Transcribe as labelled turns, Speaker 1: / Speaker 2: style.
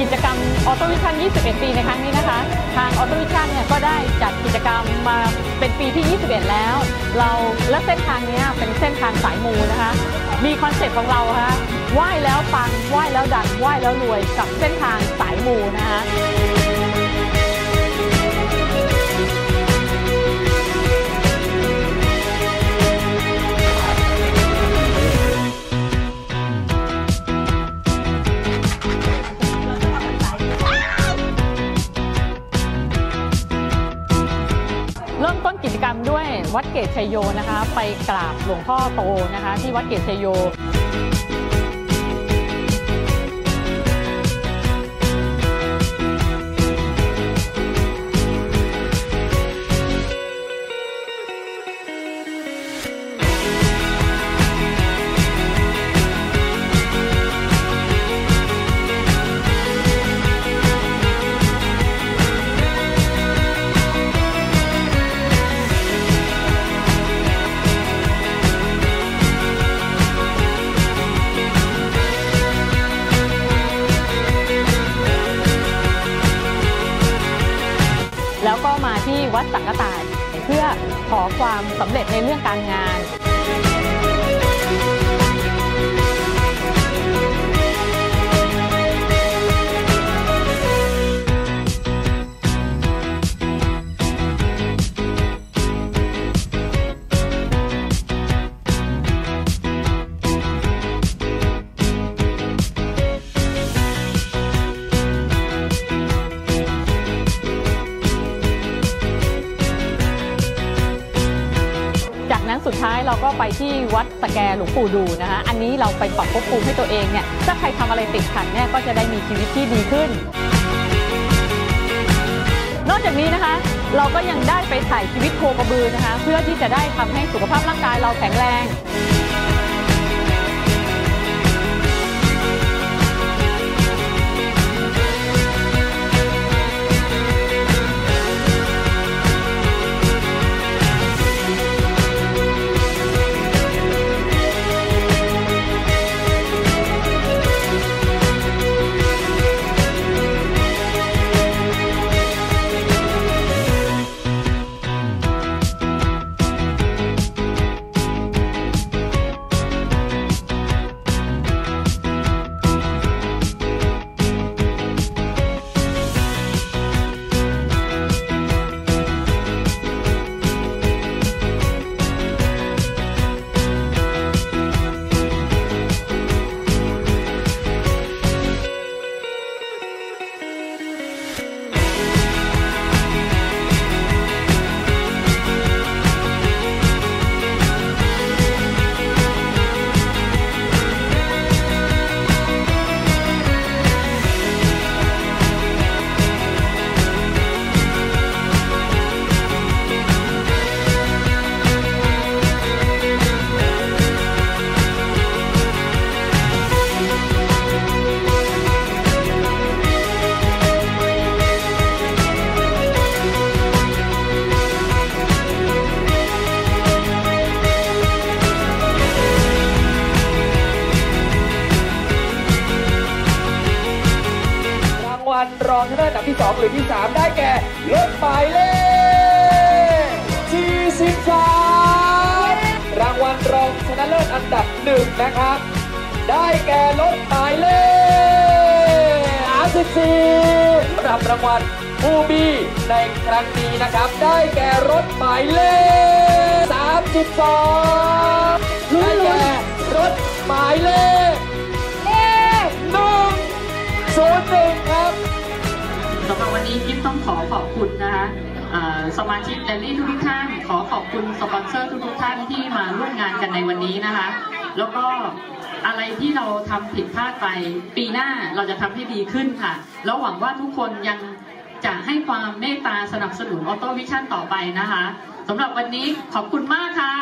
Speaker 1: กิจกรรม Autovision 21 ปีในครั้งนี้นะคะ ทาง Autovision เนี่ยก็ได้จัดกิจกรรมมาเป็นปีที่ 21 แล้ว เราและเส้นทางเนี้ยเป็นเส้นทางสายมูนะคะ มี concept ของเราฮะไหว้แล้วปังไหว้แล้วดังไหว้แล้วรวยกับเส้นทางสายมูนะคะ วัดเกตชัยโยนะคะ ไปกราบหลวงพ่อโตนะคะ ที่วัดเกตชัยโย วัดสังกตายเพื่อขอความสำเร็จในเรื่องการงาน เราก็ไปที่วัดสแกหลวงปู่ดูนะคะอันนี้เราไปปรับภพภูมิให้ตัวเองเนี่ยถ้าใครทำอะไรติดขัดเนี่ยก็จะได้มีชีวิตที่ดีขึ้น นอกจากนี้นะคะ เราก็ยังได้ไปถ่ายชีวิตโคกระบือนะคะ เพื่อที่จะได้ทำให้สุขภาพร่างกายเราแข็งแรง
Speaker 2: วัลรองชนะเลิศอันดับที่ 2 หรือที่ 3 ได้แก่รถหมายเลข43รางวัลรองชนะเลิศอันดับ 1 นะครับ ได้แก่รถหมายเลข34รับรางวัลผู้บีในครั้งนี้นะครับ ได้แก่รถหมายเลข32ได้แก่รถหมายเล
Speaker 1: สำหรับวันนี้กิ๊บต้องขอขอบคุณนะคะสมาชิกแรลลี่ทุกท่านขอขอบคุณสปอนเซอร์ทุกๆท่านที่มาร่วมงานกันในวันนี้นะคะ แล้วก็อะไรที่เราทำผิดพลาดไป ปีหน้าเราจะทำให้ดีขึ้นค่ะ แล้วหวังว่าทุกคนยังจะให้ความเมตตาสนับสนุน Autovision ต่อไปนะคะสำหรับวันนี้ขอบคุณมากค่ะ